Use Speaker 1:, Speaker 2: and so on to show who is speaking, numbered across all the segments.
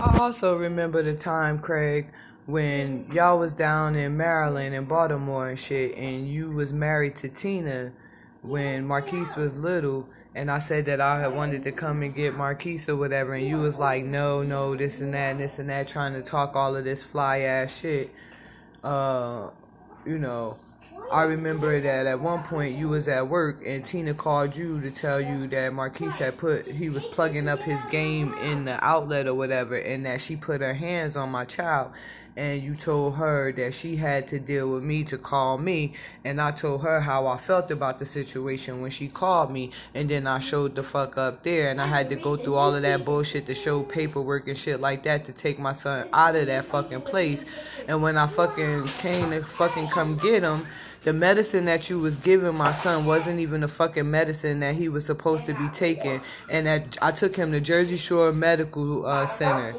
Speaker 1: I also remember the time, Craig, when y'all was down in Maryland and Baltimore and shit, and you was married to Tina when Marquise was little, and I said that I had wanted to come and get Marquise or whatever, and you was like, no, no, this and that, and this and that, trying to talk all of this fly ass shit. Uh, you know, I remember that at one point you was at work and Tina called you to tell you that Marquise had put he was plugging up his game in the outlet or whatever and that she put her hands on my child. And you told her that she had to deal with me to call me. And I told her how I felt about the situation when she called me. And then I showed the fuck up there and I had to go through all of that bullshit to show paperwork and shit like that to take my son out of that fucking place. And when I fucking came to fucking come get him the medicine that you was giving my son wasn't even the fucking medicine that he was supposed to be taking. And that I took him to Jersey Shore Medical uh, Center.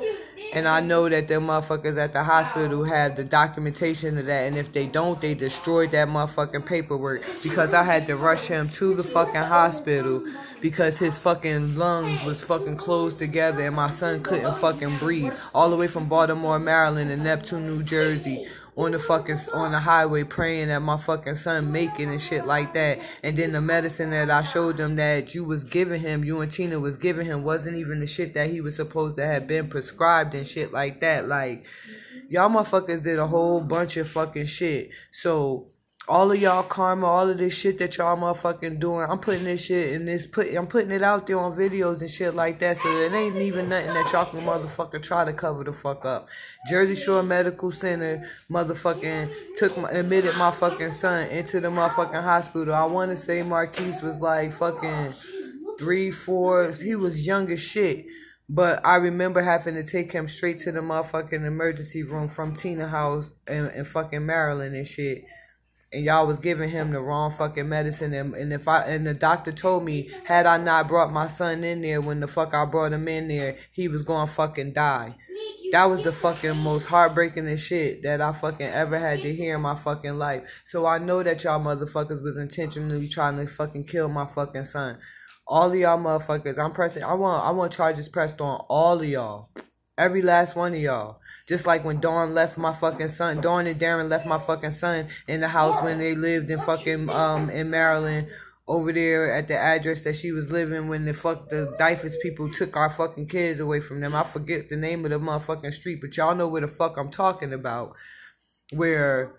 Speaker 1: And I know that them motherfuckers at the hospital have the documentation of that. And if they don't, they destroyed that motherfucking paperwork. Because I had to rush him to the fucking hospital. Because his fucking lungs was fucking closed together. And my son couldn't fucking breathe. All the way from Baltimore, Maryland and Neptune, New Jersey on the fucking on the highway praying that my fucking son make it and shit like that. And then the medicine that I showed them that you was giving him, you and Tina was giving him, wasn't even the shit that he was supposed to have been prescribed and shit like that. Like y'all motherfuckers did a whole bunch of fucking shit. So all of y'all karma, all of this shit that y'all motherfucking doing, I'm putting this shit in this put I'm putting it out there on videos and shit like that. So it ain't even nothing that y'all can motherfucker try to cover the fuck up. Jersey Shore Medical Center motherfucking took my admitted my fucking son into the motherfucking hospital. I wanna say Marquise was like fucking three, four he was young as shit. But I remember having to take him straight to the motherfucking emergency room from Tina House in, in fucking Maryland and shit and y'all was giving him the wrong fucking medicine and, and if I and the doctor told me had I not brought my son in there when the fuck I brought him in there, he was gonna fucking die. That was the fucking most heartbreaking and shit that I fucking ever had to hear in my fucking life. So I know that y'all motherfuckers was intentionally trying to fucking kill my fucking son. All of y'all motherfuckers, I'm pressing I want I want charges pressed on all of y'all. Every last one of y'all. Just like when Dawn left my fucking son, Dawn and Darren left my fucking son in the house when they lived in fucking um in Maryland over there at the address that she was living when the fuck the DYFS people took our fucking kids away from them. I forget the name of the motherfucking street, but y'all know where the fuck I'm talking about. Where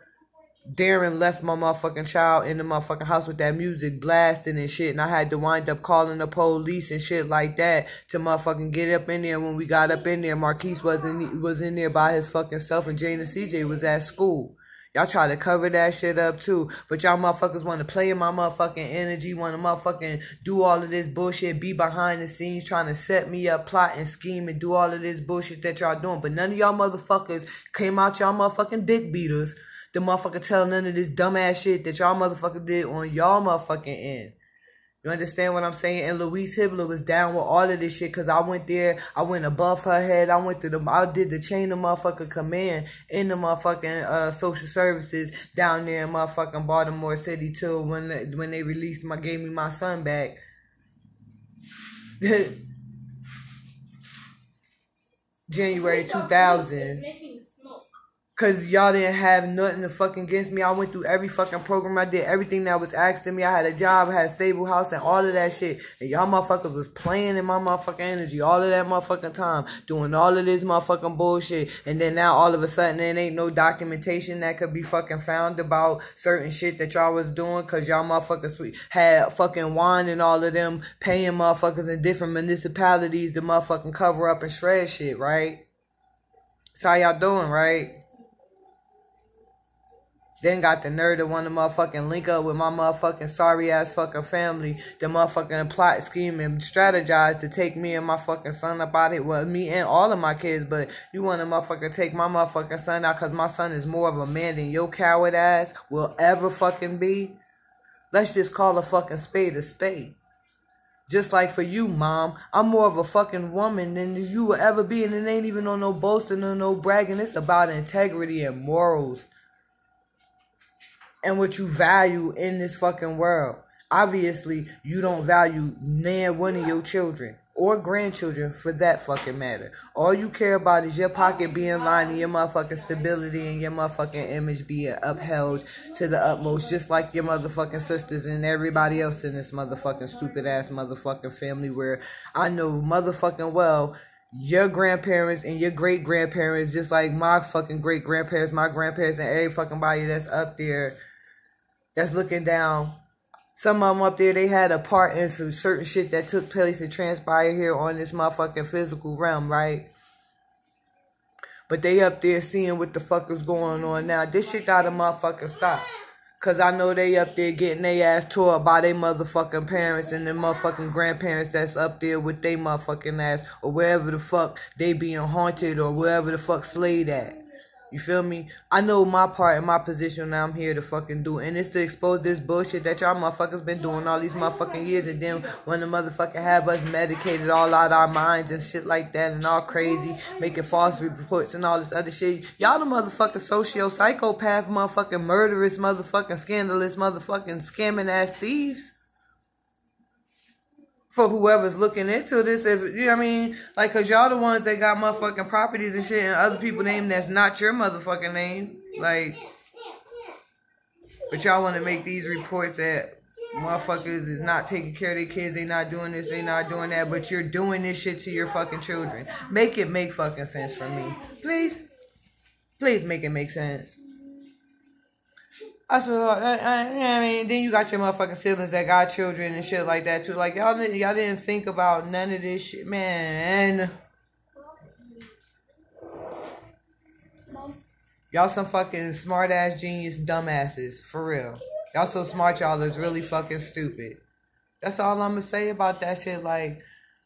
Speaker 1: Darren left my motherfucking child in the motherfucking house with that music blasting and shit, and I had to wind up calling the police and shit like that to motherfucking get up in there. When we got up in there, Marquise wasn't was in there by his fucking self, and Jane and CJ was at school. Y'all try to cover that shit up too, but y'all motherfuckers want to play in my motherfucking energy, want to motherfucking do all of this bullshit, be behind the scenes trying to set me up, plot and scheme and do all of this bullshit that y'all doing. But none of y'all motherfuckers came out y'all motherfucking dick beaters the motherfucker tell none of this dumbass shit that y'all motherfucker did on y'all motherfucking end. You understand what I'm saying? And Louise Hibbler was down with all of this shit because I went there, I went above her head, I went to the, I did the chain of motherfucker command in the motherfucking uh, social services down there in motherfucking Baltimore City too when they, when they released my, gave me my son back. January 2000. Cause y'all didn't have nothing to fucking against me. I went through every fucking program. I did everything that was asked of me. I had a job, I had a stable house, and all of that shit. And y'all motherfuckers was playing in my motherfucking energy all of that motherfucking time, doing all of this motherfucking bullshit. And then now all of a sudden there ain't no documentation that could be fucking found about certain shit that y'all was doing. Cause y'all motherfuckers had fucking wine and all of them paying motherfuckers in different municipalities to motherfucking cover up and shred shit, right? That's how y'all doing, right? Then got the nerve to want to motherfucking link up with my motherfucking sorry ass fucking family. The motherfucking plot, scheme, and strategize to take me and my fucking son up out it. Well, me and all of my kids, but you want to motherfucking take my motherfucking son out because my son is more of a man than your coward ass will ever fucking be. Let's just call a fucking spade a spade. Just like for you, mom, I'm more of a fucking woman than you will ever be, and it ain't even on no boasting or no bragging. It's about integrity and morals and what you value in this fucking world. Obviously, you don't value near one of your children. or grandchildren for that fucking matter. All you care about is your pocket being lined and your motherfucking stability and your motherfucking image being upheld to the utmost, just like your motherfucking sisters and everybody else in this motherfucking stupid ass motherfucking family where I know motherfucking well your grandparents and your great grandparents, just like my fucking great grandparents, my grandparents, and every fucking body that's up there that's looking down some of them up there, they had a part in some certain shit that took place and transpired here on this motherfucking physical realm, right? But they up there seeing what the fuck is going on now. This shit gotta motherfucking stop. Cause I know they up there getting their ass tore by their motherfucking parents and their motherfucking grandparents that's up there with their motherfucking ass or wherever the fuck they being haunted or wherever the fuck slayed at. You feel me? I know my part and my position that I'm here to fucking do. And it's to expose this bullshit that y'all motherfuckers been doing all these motherfucking years. And then when the motherfucker have us medicated all out our minds and shit like that and all crazy, making false reports and all this other shit. Y'all the motherfucking socio psychopath, motherfucking murderous, motherfucking scandalous, motherfucking scamming ass thieves for whoever's looking into this. If you know what I mean, like, cause y'all the ones that got motherfucking properties and shit, and other people name that's not your motherfucking name, like. But y'all want to make these reports that motherfuckers is not taking care of their kids, they not doing this, they not doing that, but you're doing this shit to your fucking children. Make it make fucking sense for me, please. Please make it make sense. I said, I, I, I mean, then you got your motherfucking siblings that got children and shit like that too. Like y'all, y'all didn't think about none of this shit, man. Y'all some fucking smart ass genius dumbasses for real. Y'all so smart, y'all is really fucking stupid. That's all I'm gonna say about that shit. Like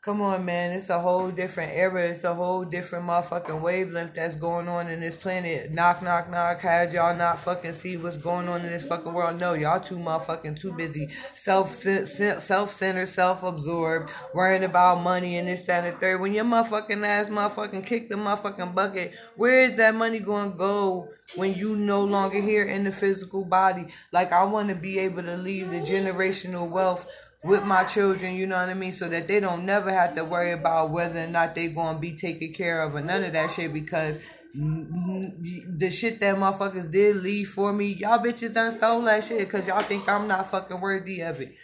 Speaker 1: Come on, man. It's a whole different era. It's a whole different motherfucking wavelength that's going on in this planet. Knock, knock, knock. How'd y'all not fucking see what's going on in this fucking world? No, y'all too motherfucking too busy. Self self centered, self absorbed, worrying about money and this, that, and the third. When your motherfucking ass motherfucking kick the motherfucking bucket, where is that money going to go when you no longer here in the physical body? Like, I want to be able to leave the generational wealth with my children, you know what I mean? So that they don't never have to worry about whether or not they going to be taken care of or none of that shit because the shit that motherfuckers did leave for me, y'all bitches done stole that shit because y'all think I'm not fucking worthy of it.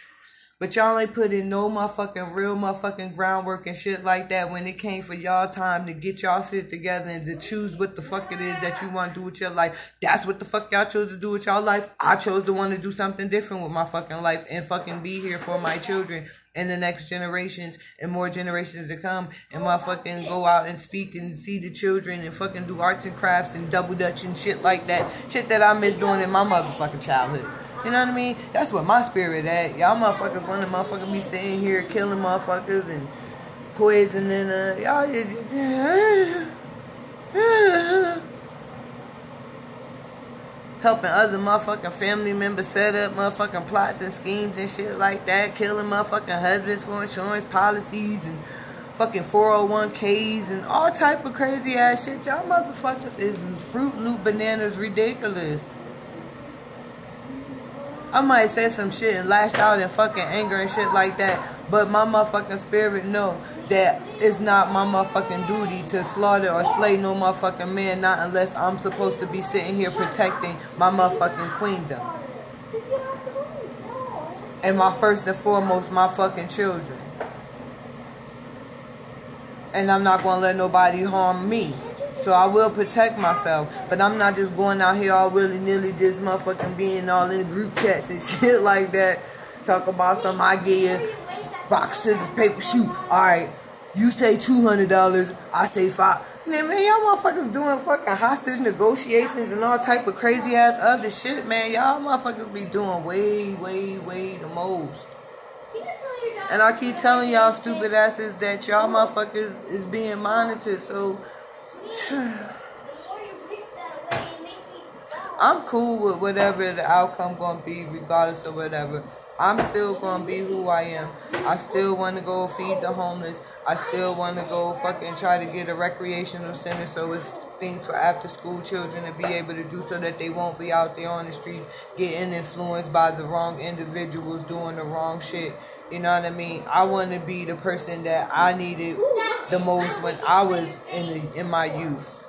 Speaker 1: But y'all ain't put in no motherfucking real motherfucking groundwork and shit like that when it came for y'all time to get y'all shit together and to choose what the fuck it is that you want to do with your life. That's what the fuck y'all chose to do with y'all life. I chose to want to do something different with my fucking life and fucking be here for my children and the next generations and more generations to come and motherfucking go out and speak and see the children and fucking do arts and crafts and double dutch and shit like that. Shit that I miss doing in my motherfucking childhood. You know what I mean? That's what my spirit at. Y'all motherfuckers want to motherfucker be sitting here killing motherfuckers and poisoning uh y'all just helping other motherfucking family members set up motherfucking plots and schemes and shit like that, killing motherfucking husbands for insurance policies and fucking 401ks and all type of crazy ass shit. Y'all motherfuckers is Fruit Loop bananas ridiculous. I might say some shit and lash out in fucking anger and shit like that. But my motherfucking spirit know that it's not my motherfucking duty to slaughter or slay no motherfucking man, not unless I'm supposed to be sitting here protecting my motherfucking queendom. And my first and foremost, my fucking children. And I'm not gonna let nobody harm me. So I will protect myself. But I'm not just going out here all willy nilly, just motherfucking being all in the group chats and shit like that. Talk about some I get you rock, scissors, paper, shoot. Alright. You say two hundred dollars, I say five. Man, man, y'all motherfuckers doing fucking hostage negotiations and all type of crazy ass other shit, man. Y'all motherfuckers be doing way, way, way the most. And I keep telling y'all stupid asses that y'all motherfuckers is being monitored, so I'm cool with whatever the outcome gonna be, regardless of whatever. I'm still gonna be who I am. I still wanna go feed the homeless. I still wanna go fucking try to get a recreational center so it's things for after school children to be able to do so that they won't be out there on the streets getting influenced by the wrong individuals doing the wrong shit You know what I mean? I want to be the person that I needed the most when I was in the, in my youth.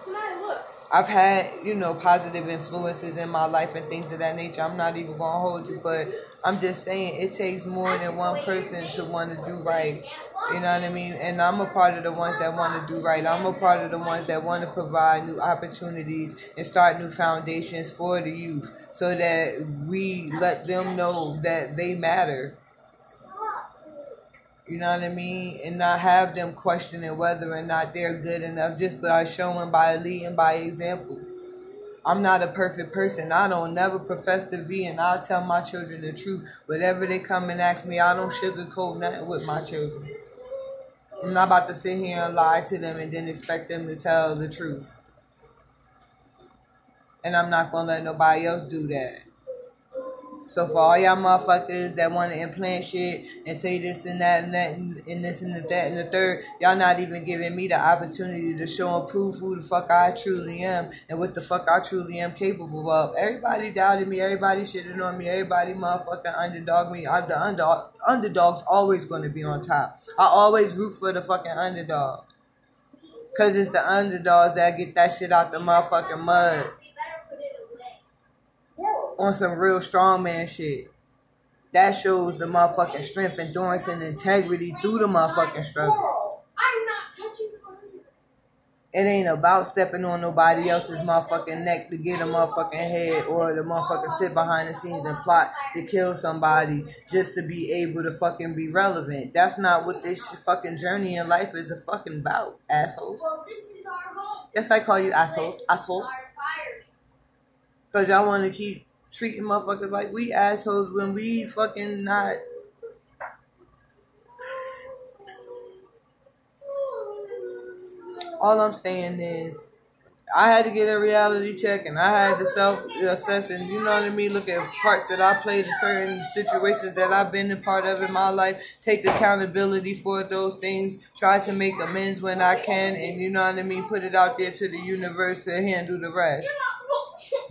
Speaker 1: I've had, you know, positive influences in my life and things of that nature. I'm not even gonna hold you, but I'm just saying it takes more than one person to want to do right. You know what I mean? And I'm a part of the ones that want to do right. I'm a part of the ones that want to provide new opportunities and start new foundations for the youth so that we let them know that they matter. You know what I mean? And not have them questioning whether or not they're good enough just by showing, by leading by example. I'm not a perfect person. I don't never profess to be, and I'll tell my children the truth. Whatever they come and ask me, I don't sugarcoat nothing with my children. I'm not about to sit here and lie to them and then expect them to tell the truth. And I'm not going to let nobody else do that. So for all y'all motherfuckers that want to implant shit and say this and that and that and, this and that and the third, y'all not even giving me the opportunity to show and prove who the fuck I truly am and what the fuck I truly am capable of. Everybody doubted me. Everybody shitted on me. Everybody motherfucking underdog me. I'm the underdog, underdog's always going to be on top. I always root for the fucking underdog. Because it's the underdogs that get that shit out the motherfucking mud on some real strongman shit. That shows the motherfucking strength, endurance, and integrity through the motherfucking struggle. I'm not touching it ain't about stepping on nobody else's motherfucking neck to get a motherfucking head or the motherfucker sit behind the scenes and plot to kill somebody just to be able to fucking be relevant. That's not what this fucking journey in life is a fucking about, assholes. Well, this is our home. Yes, I call you assholes. Assholes. Because y'all want to keep treating motherfuckers like we assholes when we fucking not. All I'm saying is, I had to get a reality check and I had to self assess and you know what I mean. Look at parts that I played in certain situations that I've been a part of in my life. Take accountability for those things. Try to make amends when I can, and you know what I mean. Put it out there to the universe to handle the rest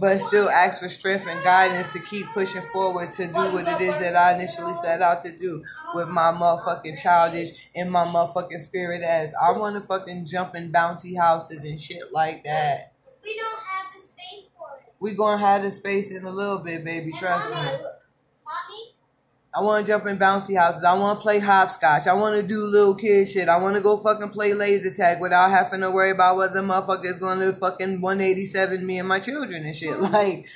Speaker 1: but still ask for strength and guidance to keep pushing forward to do what it is that I initially set out to do with my motherfucking childish and my motherfucking spirit as I want to fucking jump in bouncy houses and shit like that.
Speaker 2: We don't have the space for it.
Speaker 1: We gonna have the space in a little bit, baby. Trust me. I want to jump in bouncy houses. I want to play hopscotch. I want to do little kid shit. I want to go fucking play laser tag without having to worry about whether motherfucker is going to fucking 187 me and my children and shit. Mm-hmm. Like,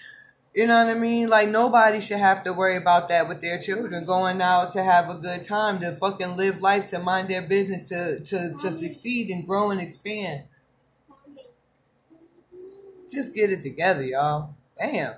Speaker 1: you know what I mean? Like, nobody should have to worry about that with their children. Going out to have a good time, to fucking live life, to mind their business, to, to, to mm-hmm. succeed and grow and expand. Just get it together, y'all. Damn.